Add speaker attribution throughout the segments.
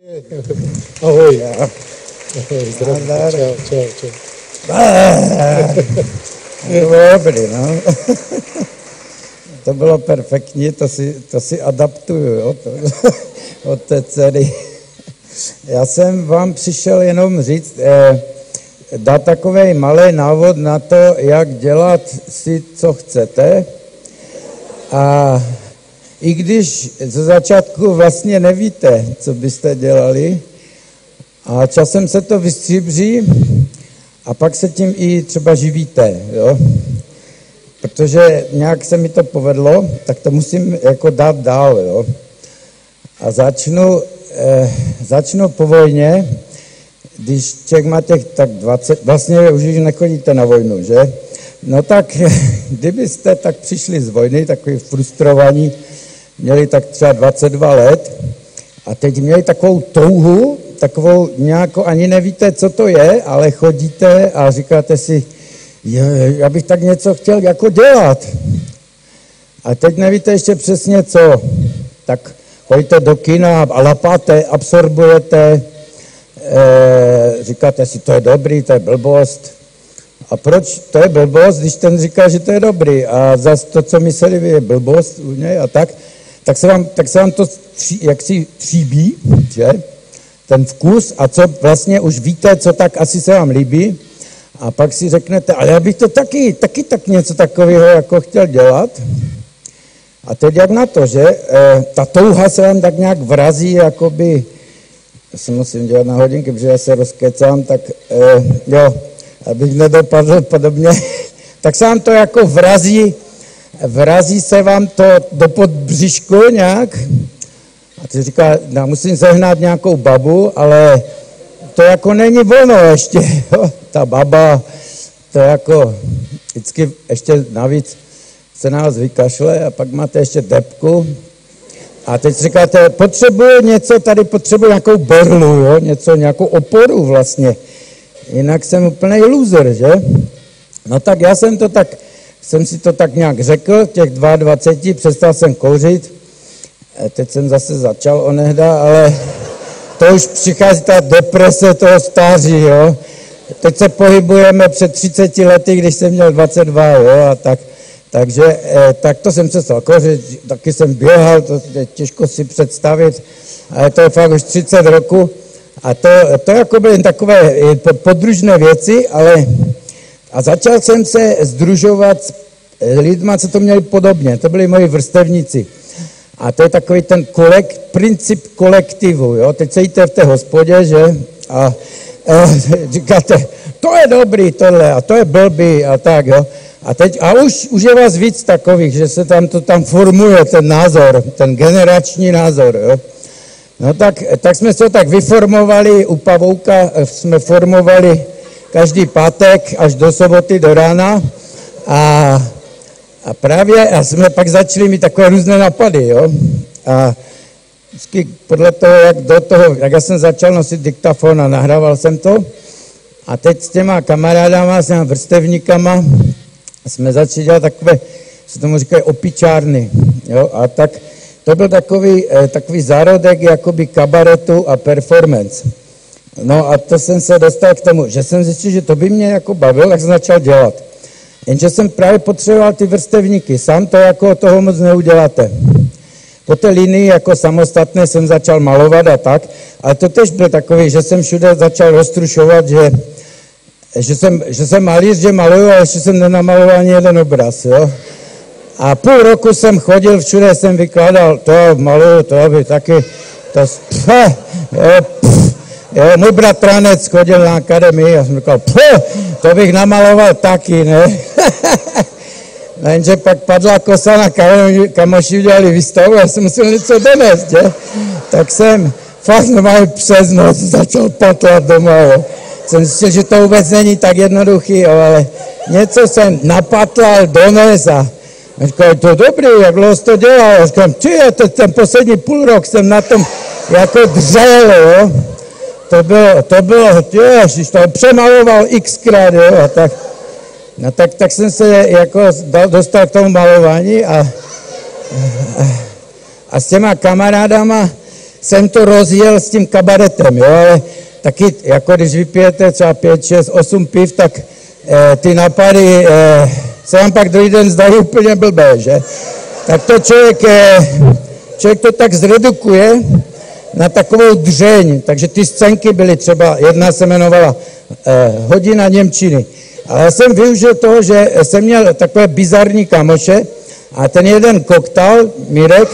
Speaker 1: Ahoj. Ahoj.
Speaker 2: Nazdar.
Speaker 1: Čau, čau, čau.
Speaker 2: To bylo dobrý, no. To bylo perfektní, to si, to si adaptuju, jo, to, od té dcery. Já jsem vám přišel jenom říct, eh, dát takový malý návod na to, jak dělat si, co chcete. A i když ze začátku vlastně nevíte, co byste dělali, a časem se to vystříbří a pak se tím i třeba živíte, jo? Protože nějak se mi to povedlo, tak to musím jako dát dál, jo? A začnu, eh, začnu po vojně, když člověk má těch tak 20, vlastně už nechodíte na vojnu, že? No tak, kdybyste tak přišli z vojny, takový frustrovaní, měli tak třeba 22 let a teď měli takovou touhu, takovou nějakou, ani nevíte, co to je, ale chodíte a říkáte si, je, já bych tak něco chtěl jako dělat. A teď nevíte ještě přesně co. Tak chodíte do kina a lapáte, absorbujete, e, říkáte si, to je dobrý, to je blbost. A proč to je blbost, když ten říká, že to je dobrý a zase to, co se líbí, je blbost u něj a tak, tak se vám, tak se vám to tří, jak si tříbí, že? ten vkus a co vlastně už víte, co tak asi se vám líbí a pak si řeknete, ale já bych to taky, taky tak něco takového jako chtěl dělat. A teď jak na to, že e, ta touha se vám tak nějak vrazí, jakoby, já se musím dělat na hodinky, protože já se rozkecám, tak e, jo, abych nedopadl podobně, tak se vám to jako vrazí, vrazí se vám to do podbřišku nějak a ty říká, já musím sehnat nějakou babu, ale to jako není ono ještě, jo? ta baba, to jako vždycky ještě navíc se nás vykašle a pak máte ještě depku a teď říkáte, potřebuji něco, tady potřebuji nějakou berlu, jo? něco, nějakou oporu vlastně, jinak jsem úplný loser, že? No tak já jsem to tak, jsem si to tak nějak řekl, těch 22, přestal jsem kouřit, teď jsem zase začal onehda, ale to už přichází ta deprese toho stáří, jo. Teď se pohybujeme před 30 lety, když jsem měl 22, jo, a tak, takže eh, tak to jsem se stal kořit, taky jsem běhal, to je těžko si představit, ale to je fakt už 30 roku. A to, to jako byly takové podružné věci, ale a začal jsem se združovat s lidma, co to měli podobně. To byli moji vrstevníci. A to je takový ten kolek, princip kolektivu. Jo? Teď sejíte v té hospodě, že? A, a říkáte, to je dobrý tohle a to je blbý a tak, jo. A teď, a už, už je vás víc takových, že se tam to tam formuje, ten názor, ten generační názor, jo. No tak, tak jsme se to tak vyformovali, u Pavouka jsme formovali každý pátek až do soboty do rána a a právě a jsme pak začali mít takové různé napady, jo. A vždycky podle toho, jak do toho, jak já jsem začal nosit diktafon a nahrával jsem to, a teď s těma kamarádama, s těma vrstevníkama jsme začali dělat takové, se tomu říkají opičárny, jo, a tak to byl takový, eh, takový zárodek jakoby kabaretu a performance. No a to jsem se dostal k tomu, že jsem zjistil, že to by mě jako bavilo, tak jsem začal dělat. Jenže jsem právě potřeboval ty vrstevníky. Sám to jako toho moc neuděláte. Po té linii jako samostatné jsem začal malovat a tak, ale to tež byl takový, že jsem všude začal roztrušovat, že, že, jsem, že jsem malíř, že maluju, ale ještě jsem nenamaloval ani jeden obraz. Jo? A půl roku jsem chodil, všude jsem vykládal, to maluju, to by taky, to, pff, pff, jo, můj bratranec chodil na akademii a jsem říkal, to bych namaloval taky, ne? Jenže pak padla kosa na kamoši udělali výstavu, já jsem musel něco donést, že? Tak jsem fakt normálně přes noc začal patlat doma, jo. Jsem zjistil, že to vůbec není tak jednoduchý, jo, ale něco jsem napatlal, dones a a říkal, to dobrý, jak dlouho jsi to dělal? Já říkám, ty, ten poslední půl rok jsem na tom jako dřel, jo to bylo, to bylo, ježiš, to přemaloval xkrát, jo, a tak, no tak, tak jsem se jako dostal k tomu malování a, a, a s těma kamarádama jsem to rozjel s tím kabaretem, jo, ale taky, jako když vypijete třeba 5, 6, 8 piv, tak eh, ty napady eh, se vám pak druhý den zdají úplně blbé, že? Tak to člověk, eh, člověk to tak zredukuje na takovou dřeň, takže ty scénky byly třeba, jedna se jmenovala eh, Hodina Němčiny, ale já jsem využil toho, že jsem měl takové bizarní kamoše a ten jeden koktal, Mirek,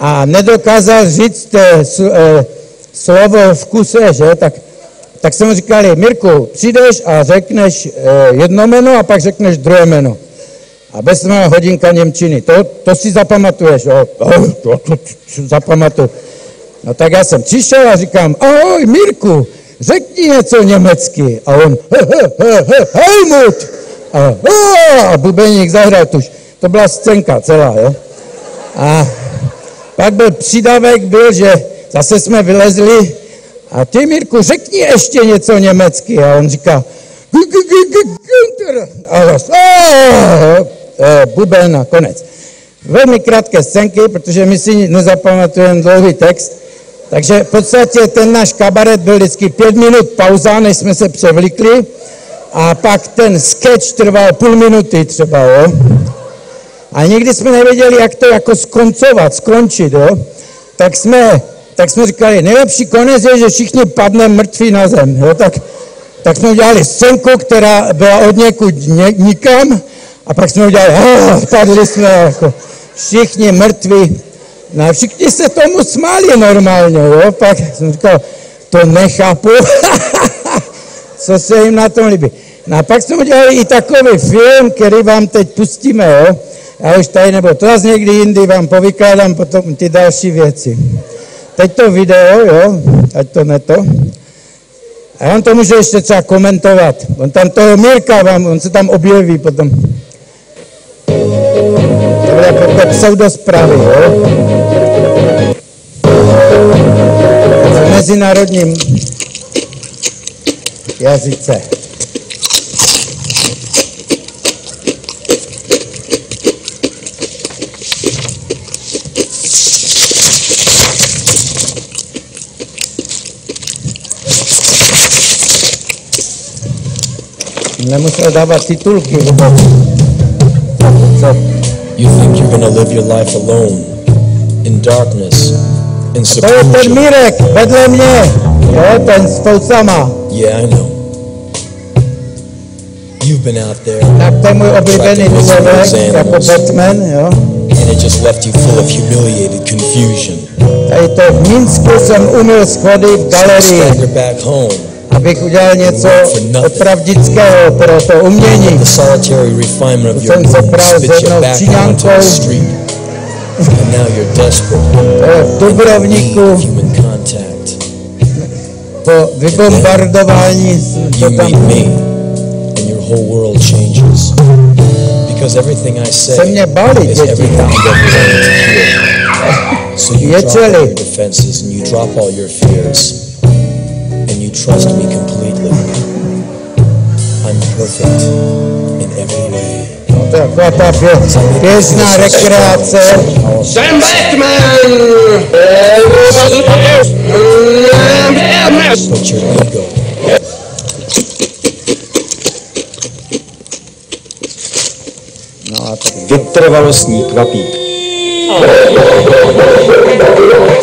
Speaker 2: a nedokázal říct eh, eh, slovo v kuse, že? Tak, tak jsem mu říkali, Mirku, přijdeš a řekneš eh, jedno jméno a pak řekneš druhé jméno. A bez hodinka Němčiny. To, to si zapamatuješ, jo? Oh, to, to, to zapamatuju. No tak já jsem přišel a říkám, ahoj Mirku, řekni něco německy. A on, he, he, he, he, Helmut! A, a, a bubeník zahrál tuž. To byla scénka celá, jo? A pak byl přidavek, byl, že zase jsme vylezli a ty, Mirku, řekni ještě něco německy. A on říká, a zase, buben a konec. Velmi krátké scénky, protože my si nezapamatujeme dlouhý text. Takže v podstatě ten náš kabaret byl vždycky pět minut pauza, než jsme se převlikli. A pak ten sketch trval půl minuty třeba, jo. A nikdy jsme nevěděli, jak to jako skoncovat, skončit, jo. Tak jsme, tak jsme říkali, nejlepší konec je, že všichni padne mrtví na zem, jo. Tak, tak jsme udělali scénku, která byla od někud ně, nikam a pak jsme udělali, oh, padli jsme jako všichni mrtví. No a všichni se tomu smáli normálně, jo. Pak jsem říkal, to nechápu, co se jim na tom líbí. No a pak jsme udělali i takový film, který vám teď pustíme, jo. Já už tady nebo to zase někdy jindy vám povykládám potom ty další věci. Teď to video, jo, ať to ne to. A on to může ještě třeba komentovat. On tam toho Mirka vám, on se tam objeví potom. To jako pseudospravy, jo. V mezinárodním jazyce. Nemusel dávat titulky. Co?
Speaker 3: You think you're gonna live your life alone, in darkness, in
Speaker 2: To je ten
Speaker 3: seclusion.
Speaker 2: Mirek, vedle mě. Jo, ten s fousama.
Speaker 3: Yeah, I know. You've been out there,
Speaker 2: Tak to je můj oblíbený člověk, jako Batman, jo.
Speaker 3: and it just left you full of humiliated confusion.
Speaker 2: Tady to v Minsku jsem umyl schody v
Speaker 3: So
Speaker 2: galerii,
Speaker 3: stagger back home,
Speaker 2: abych udělal něco opravdického pro to umění. Jsem se pral s jednou Číňankou. v
Speaker 3: contact.
Speaker 2: po vybombardování to tam
Speaker 3: me, and your whole world changes. Because everything I say is everything. So you drop all your defenses and you drop all your fears, trust me completely. I'm perfect in every way.
Speaker 2: Je taková ta pěšná rekreace.
Speaker 4: Sam Batman!
Speaker 3: But your ego,
Speaker 2: No a tak
Speaker 5: Vytrvalostní kvapík.
Speaker 2: situaci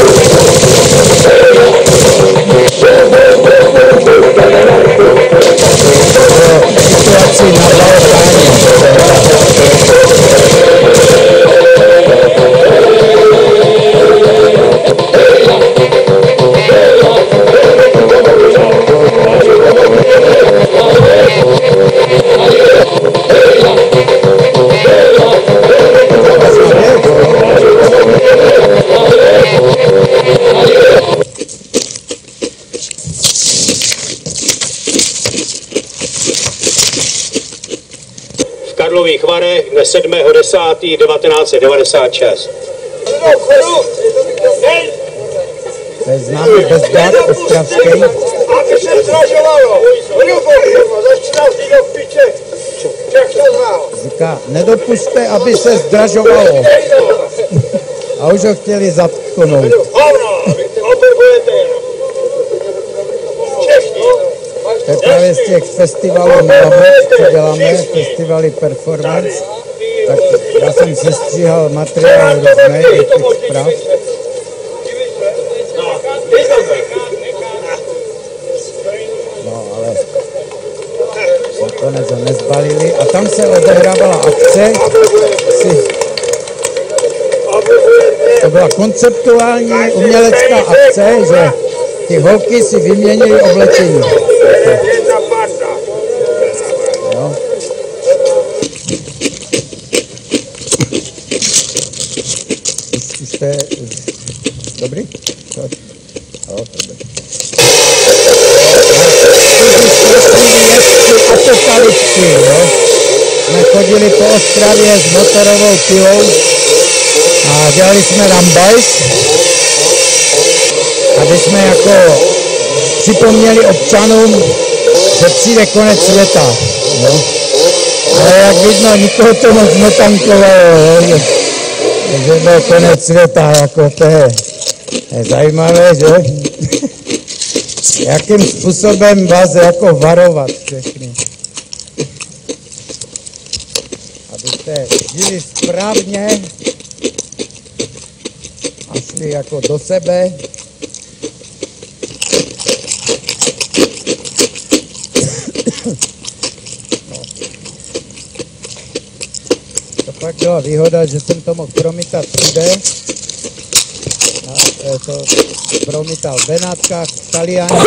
Speaker 6: Karlových Varech dne 7.10.1996.
Speaker 2: To je známý bezdák ostravský.
Speaker 4: Aby se zdražovalo. Kurva, začínal do piče. Jak to znal?
Speaker 2: Říká, nedopušte, aby se zdražovalo. A už ho chtěli zatknout.
Speaker 4: Hovno,
Speaker 2: je právě z těch festivalů na co děláme, festivaly performance, tak já jsem sestříhal materiál různé, těch zpráv. No, ale nakonec ho nezbalili. A tam se odehrávala akce, si, to byla konceptuální umělecká akce, že ty holky si vyměnily oblečení. Je dobrý? Jo, dobrý. Apokalypsy, jo. Jsme chodili po Ostravě s motorovou pilou a dělali jsme rambajs, aby jsme jako připomněli občanům, že přijde konec světa. Jo. Ale jak vidno, nikoho to moc netankovalo, že, že byl konec světa, jako to je, je zajímavé, že? Jakým způsobem vás jako varovat všechny. Abyste žili správně a šli jako do sebe. Pak byla výhoda, že jsem to mohl promítat všude. A eh, to promítal v Benátkách, v Taliani.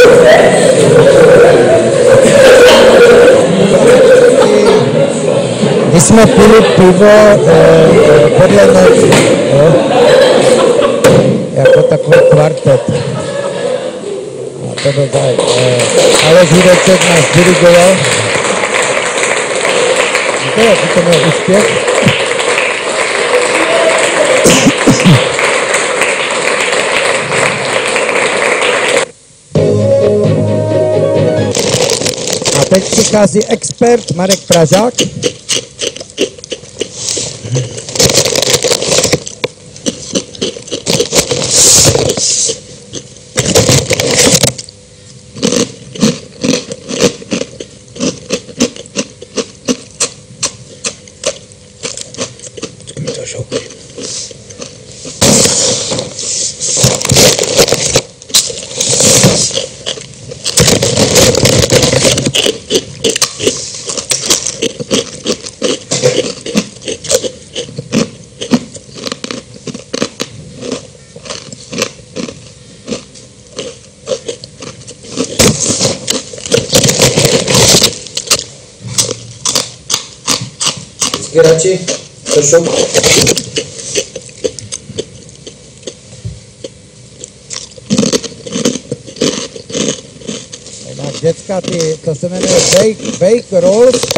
Speaker 2: Když jsme pili pivo eh, podle noci, jo? jako takový kvartet. A to byl tady. Eh, Aleš Hudeček nás dirigoval. To je, to měl úspěch. Teď přichází expert Marek Pražák.
Speaker 3: Grazie,
Speaker 2: Krzysiu? Dziecka, ty, to są bake, bake rolls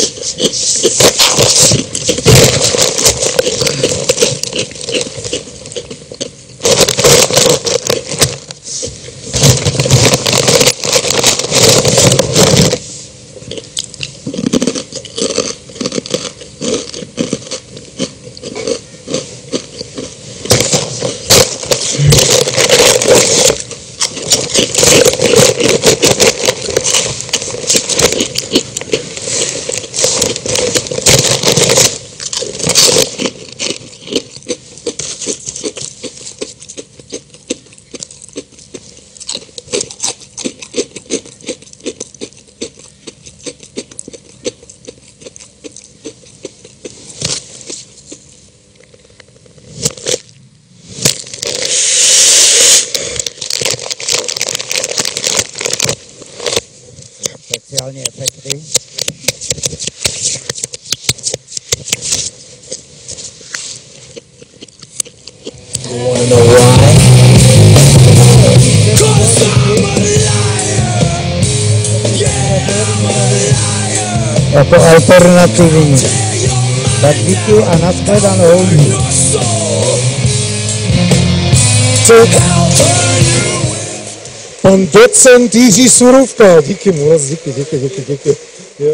Speaker 2: se fajně kroustá, jo. To je super. No, a už se to... speciální efekty.
Speaker 3: You wanna know why?
Speaker 2: Jako alternativní. Tak díky a Und
Speaker 4: jetzt sind diese Surufka. Ah, dicke Moos, dicke, dicke, dicke, dicke. Ja.